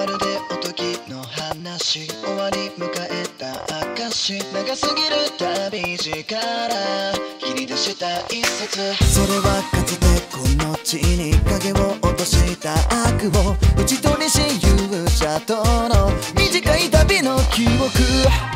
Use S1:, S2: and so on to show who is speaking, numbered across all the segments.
S1: まるでおときの話。終わり迎えた証長すぎる旅路から切り出した一節。
S2: それはかつてこの地に影を落とした悪を。討ち取りし勇者との短い旅の記憶。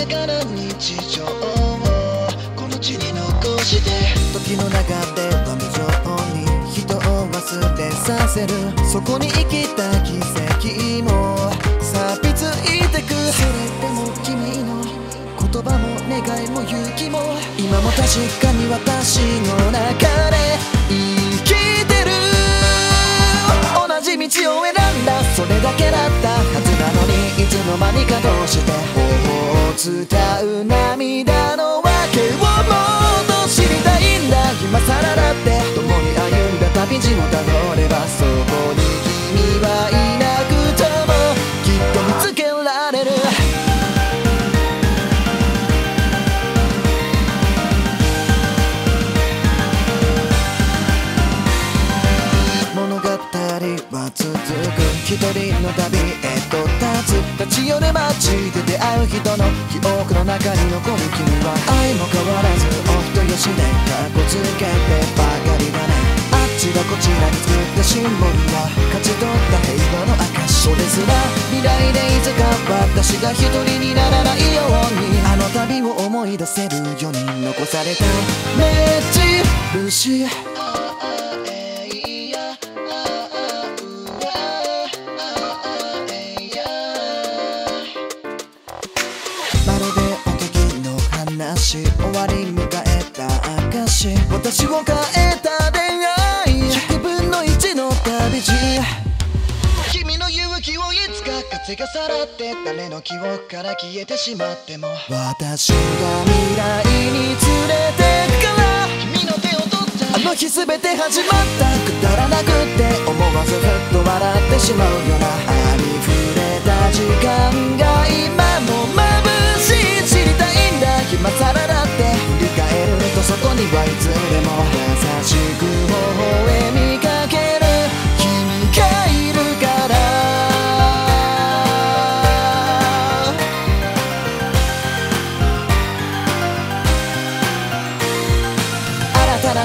S1: やかな日常をこの地に残して
S2: 時の流れは無情に人を忘れさせるそこに生きた奇跡も錆びついてくそれでも君の言葉も願いも勇気も今も確かに私伝う涙の訳をもっと知りたいんだ今更だって共に歩んだ旅路をたどればそこに君はいなくともきっと見つけられる物語は続く。一人の旅へと立つ。立ち寄る街で出会う人の記憶の中に残る君は。愛も変わらずお人よしでかっこつけてばかりだね。あっちらこちらに作ったシンボルは勝ち取った平和の証。それすら未来でいつか私が一人にならないように。あの旅を思い出せるように残された目印私を変えた出会い100分の1の旅路
S1: 君の勇気をいつか風がさらって誰の記憶から消えてしまっても。
S2: 私が未来に連れてくから。
S1: 君の手を取った
S2: あの日全て始まった。くだらなくって思わずふっと笑ってしまうよな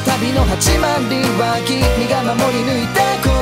S2: 旅の始まりは君が守り抜いた